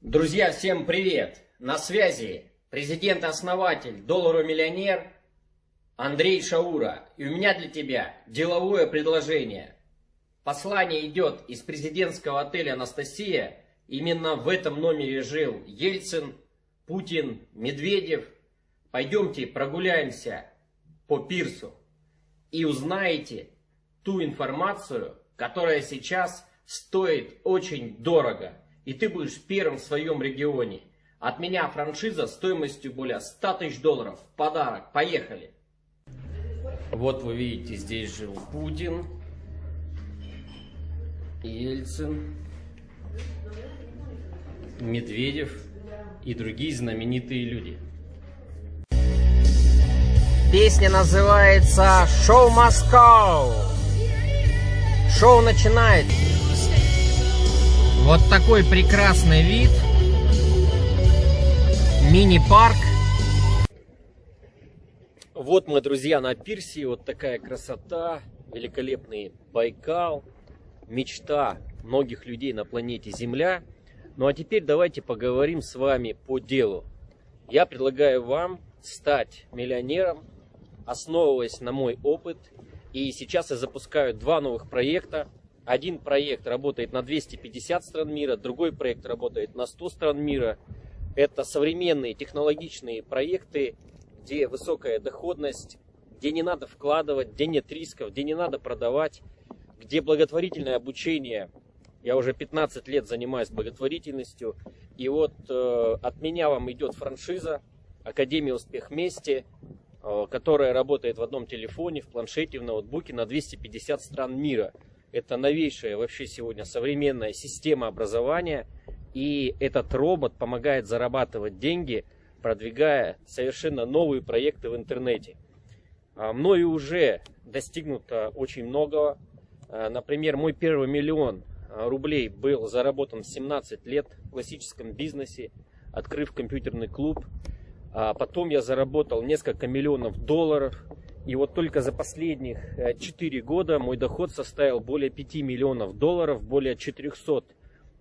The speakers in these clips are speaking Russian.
Друзья, всем привет! На связи президент-основатель доллару-миллионер Андрей Шаура. И у меня для тебя деловое предложение. Послание идет из президентского отеля «Анастасия». Именно в этом номере жил Ельцин, Путин, Медведев. Пойдемте прогуляемся по пирсу и узнаете ту информацию, которая сейчас стоит очень дорого и ты будешь первым в своем регионе. От меня франшиза стоимостью более 100 тысяч долларов. Подарок. Поехали. Вот вы видите, здесь жил Путин, Ельцин, Медведев и другие знаменитые люди. Песня называется «Шоу Москва». Шоу начинается. Вот такой прекрасный вид. Мини-парк. Вот мы, друзья, на пирсе. Вот такая красота. Великолепный Байкал. Мечта многих людей на планете Земля. Ну а теперь давайте поговорим с вами по делу. Я предлагаю вам стать миллионером, основываясь на мой опыт. И сейчас я запускаю два новых проекта один проект работает на 250 стран мира, другой проект работает на 100 стран мира. Это современные технологичные проекты, где высокая доходность, где не надо вкладывать, где нет рисков, где не надо продавать, где благотворительное обучение. Я уже 15 лет занимаюсь благотворительностью. И вот э, от меня вам идет франшиза Академия Успех вместе, э, которая работает в одном телефоне, в планшете, в ноутбуке на 250 стран мира. Это новейшая вообще сегодня современная система образования. И этот робот помогает зарабатывать деньги, продвигая совершенно новые проекты в интернете. А, мною уже достигнуто очень многого. А, например, мой первый миллион а, рублей был заработан в 17 лет в классическом бизнесе, открыв компьютерный клуб. Потом я заработал несколько миллионов долларов и вот только за последних 4 э, года мой доход составил более 5 миллионов долларов, более 400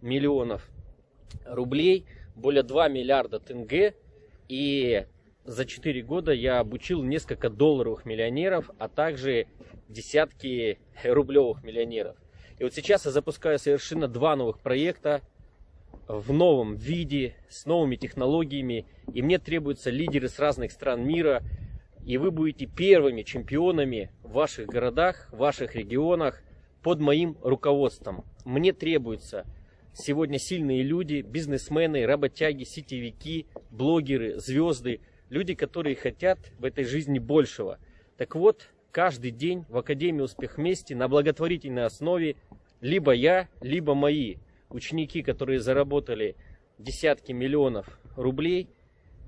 миллионов рублей, более 2 миллиарда тенге. И за 4 года я обучил несколько долларовых миллионеров, а также десятки рублевых миллионеров. И вот сейчас я запускаю совершенно два новых проекта в новом виде, с новыми технологиями. И мне требуются лидеры с разных стран мира – и вы будете первыми чемпионами в ваших городах, в ваших регионах под моим руководством. Мне требуются сегодня сильные люди, бизнесмены, работяги, сетевики, блогеры, звезды, люди, которые хотят в этой жизни большего. Так вот, каждый день в Академии Успех вместе на благотворительной основе либо я, либо мои ученики, которые заработали десятки миллионов рублей –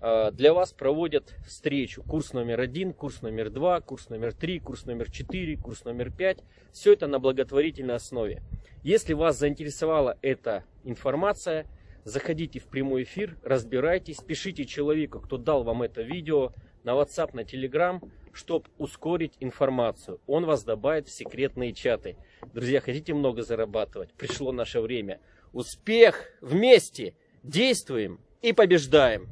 для вас проводят встречу. Курс номер один, курс номер два, курс номер три, курс номер четыре, курс номер пять. Все это на благотворительной основе. Если вас заинтересовала эта информация, заходите в прямой эфир, разбирайтесь, пишите человеку, кто дал вам это видео, на WhatsApp, на Telegram, чтобы ускорить информацию. Он вас добавит в секретные чаты. Друзья, хотите много зарабатывать? Пришло наше время. Успех! Вместе! Действуем и побеждаем!